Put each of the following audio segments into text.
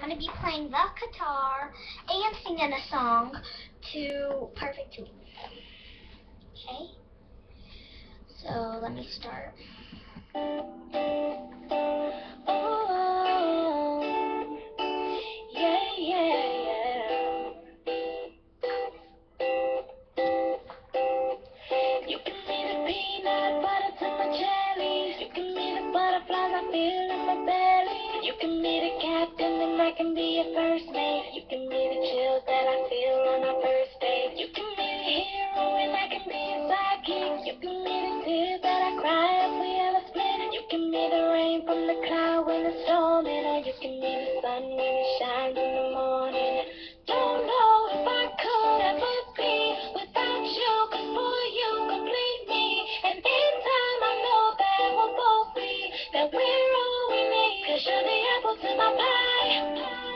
I'm going to be playing the guitar and singing a song to Perfect Two. Okay? So, let me start. Feel in my belly. You can be the captain and I can be your first mate. You can be the chill that I feel on our first date. You can be the hero and I can be your sidekick. You can be the tears that I cry if we ever split. You can be the rain from the cloud when it's storming, or you can be the sun when it shines in the morning. To my.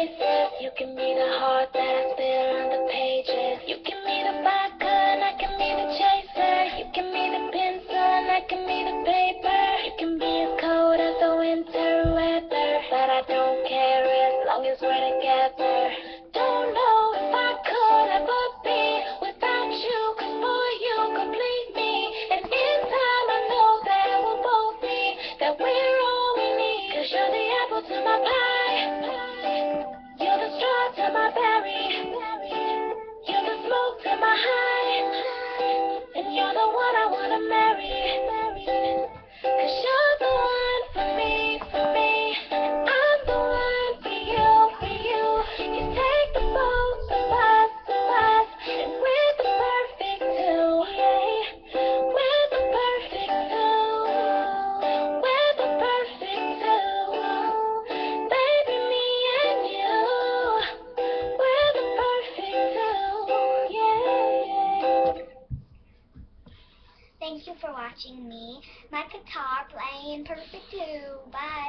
You can be the heart that I spill on the pages. You can be the vodka and I can be the chaser. You can be the pencil and I can be the paper. You can be as cold as the winter weather, but I don't care as long as we're together. Don't know if I could ever be without you, 'cause boy, you complete me. And in time, I know that we'll both be, that we're all we need. 'Cause you're the apple to my pie. To my. Thank you for watching me. My guitar playing Perfect Two. Bye.